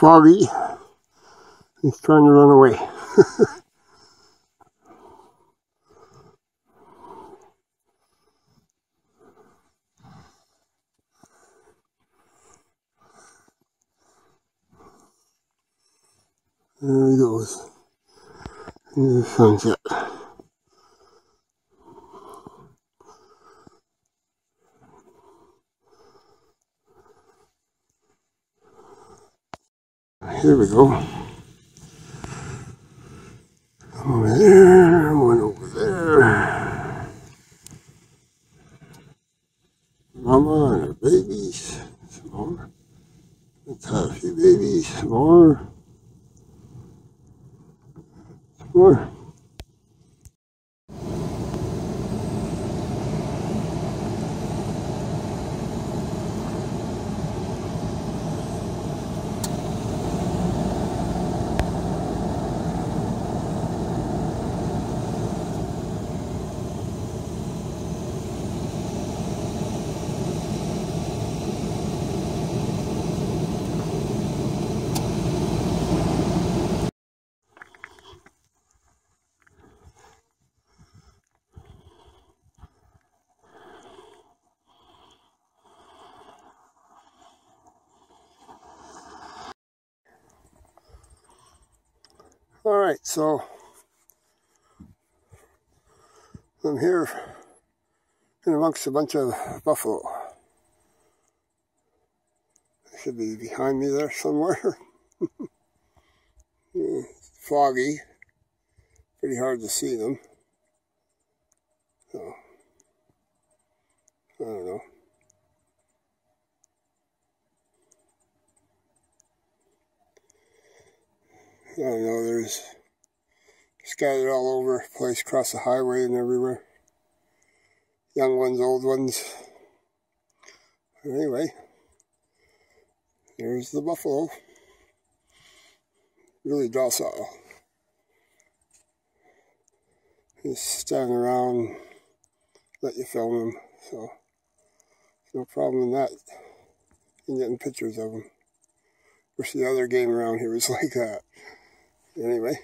foggy. He's trying to run away. there he goes. Here's the sunset. Here we go. Over there, one over there. Mama and her babies. Some more. Let's have a few babies. Some more. Some more. All right, so I'm here in amongst a bunch of buffalo. They should be behind me there somewhere. Hmm, foggy, pretty hard to see them. So, I don't know. I don't know, there's scattered all over the place, across the highway and everywhere. Young ones, old ones. Anyway, there's the buffalo. Really docile. Just standing around, let you film them, so no problem in that. In getting pictures of them. Wish the other game around here was like that. Anyway.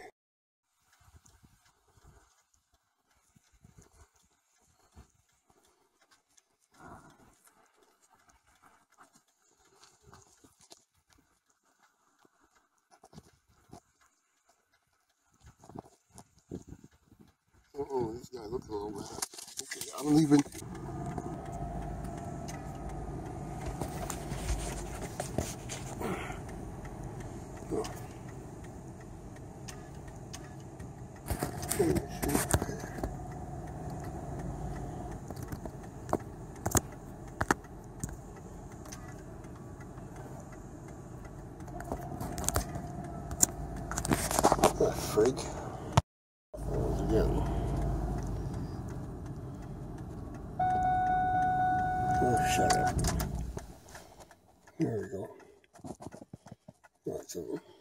Uh oh, this guy looks a little bad. Okay, I'm leaving. Oh. That freak. Again. Oh, shut up. There we go. That's it.